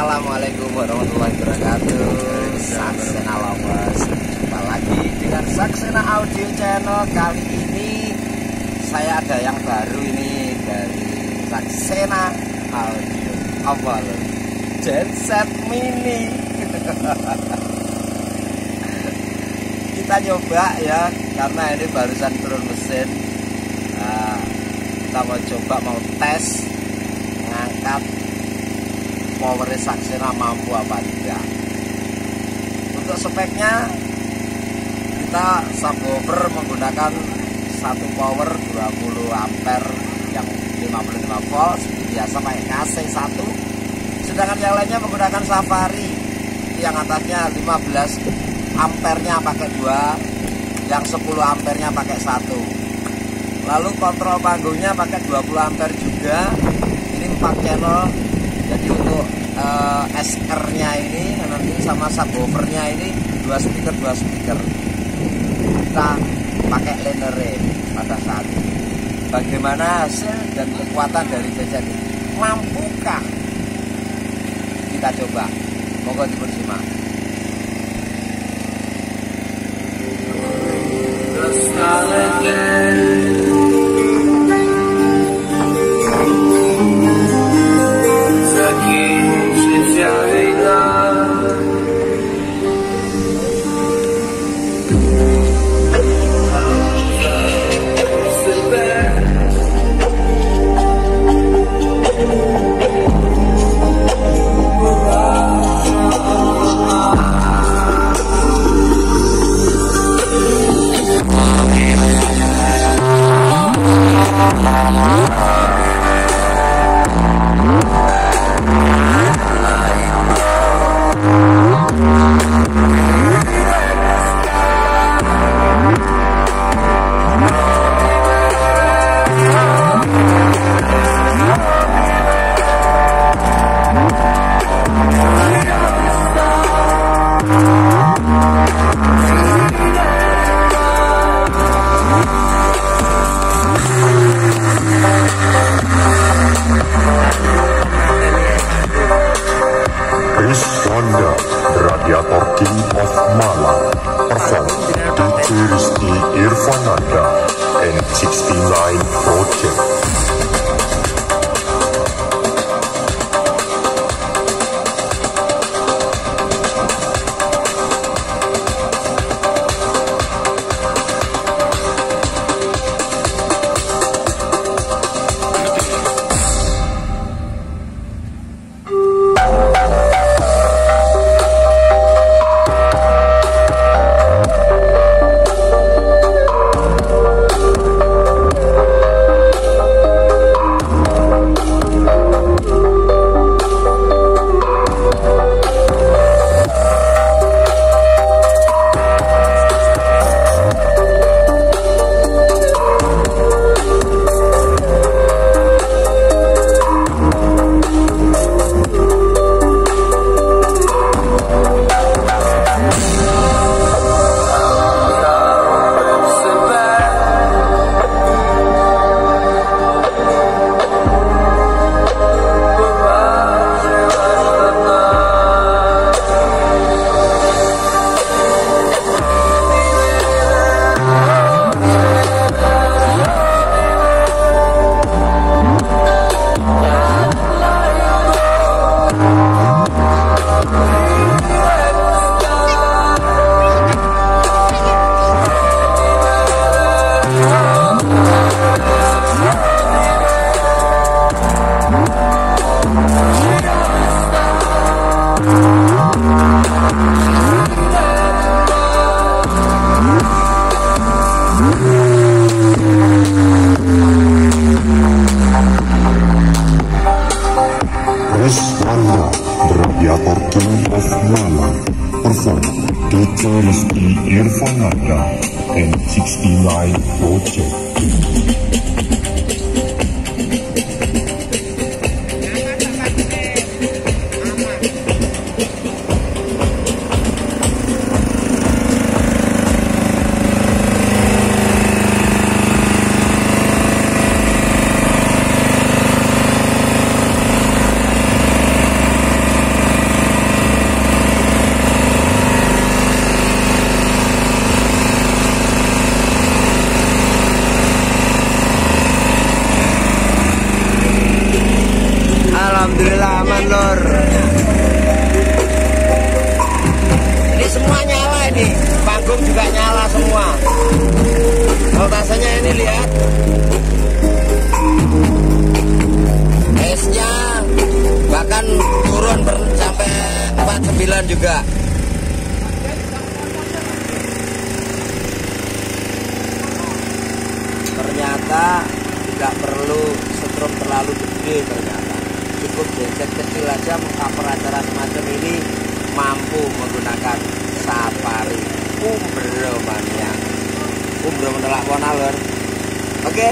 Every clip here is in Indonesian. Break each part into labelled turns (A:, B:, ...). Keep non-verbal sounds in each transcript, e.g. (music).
A: Assalamualaikum warahmatullahi wabarakatuh. Saksena Lovers Jumpa lagi dengan Saksena Audio Channel. Kali ini saya ada yang baru ini Dari Saksena Audio Apa lo? Genset Mini. (laughs) Kita nyoba ya Karena ini barusan turun mesin. Nah, Kita mau coba mau tes power saksena mampu apa tidak. Untuk speknya kita subwoofer menggunakan satu power 20 ampere yang 55 volt seperti biasa pakai KC 1 sedangkan yang lainnya menggunakan Safari yang atasnya 15 ampernya pakai dua yang 10 ampernya pakai satu. Lalu kontrol panggungnya pakai 20 ampere juga ini 4 channel jadi uh, eh, SR nya ini nanti sama subwoofernya ini dua speaker dua speaker. Kita pakai lenere pada saat ini. Bagaimana hasil dan kekuatan dari jajan ini? Mampukah? Kita coba. Monggo dipersimak
B: Anda, Radiator King of Malang, perform Irfananda and 69 Project. Organ of Malang performed DJ Rizky Irfanata and 69 Project.
A: jagung juga nyala semua. Voltasenya ini lihat. Esnya bahkan turun sampai 49 juga. Ternyata tidak perlu setrum terlalu gede ternyata. Cukup genset kecil aja mengcover acara semacam ini mampu menggunakan safari umbro mania umbro menolak lor oke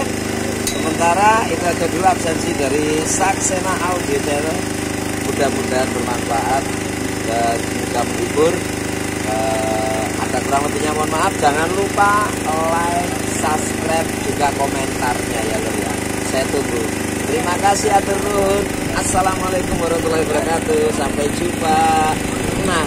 A: sementara itu aja dulu absensi dari Saksena Audio Channel. Mudah-mudahan bermanfaat dan juga menghibur. Uh, ada kurang lebihnya mohon maaf. Jangan lupa like subscribe juga komentarnya ya lor ya. Saya tunggu. Terima kasih atur nuhun. Assalamualaikum warahmatullahi wabarakatuh. Sampai jumpa. Nah